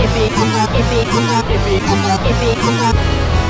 Iffy, iffy, iffy, iffy, iffy, iffy.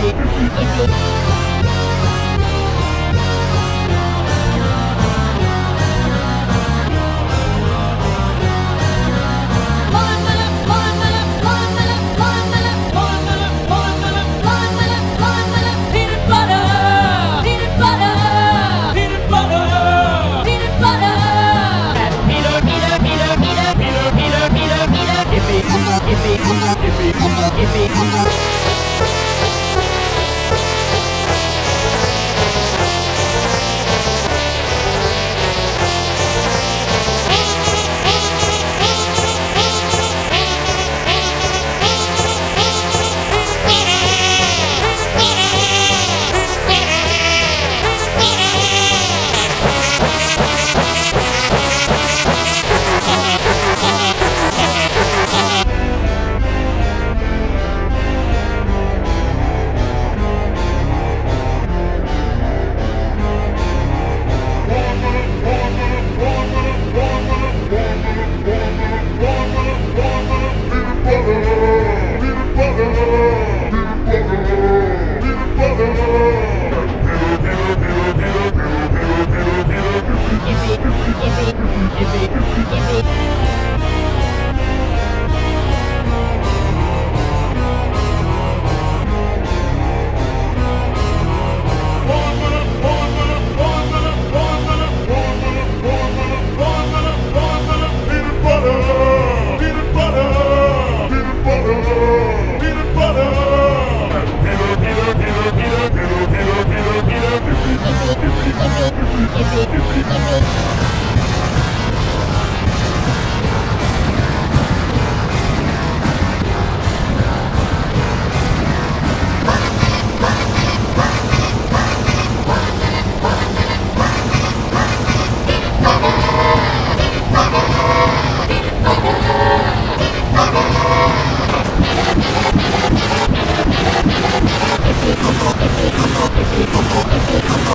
Yippee!